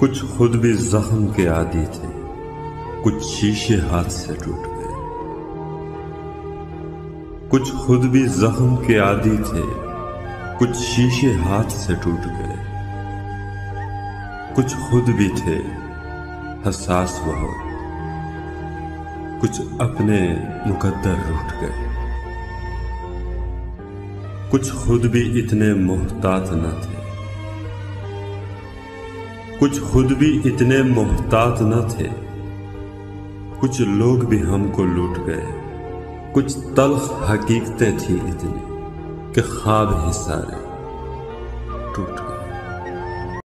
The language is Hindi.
कुछ खुद भी जख्म के आदि थे। कुछ शीशे हाथ से टूट गए। कुछ खुद भी जख्म के आदि थे। कुछ शीशे हाथ से टूट गए। कुछ खुद भी थे। हसास बहुत कुछ अपने मुकद्दर रूठ गए। कुछ खुद भी इतने मोहतात न थे। कुछ खुद भी इतने मोहतात न थे। कुछ लोग भी हमको लूट गए। कुछ तलख हकीकतें थी इतनी कि ख्वाब ही सारे टूट गए।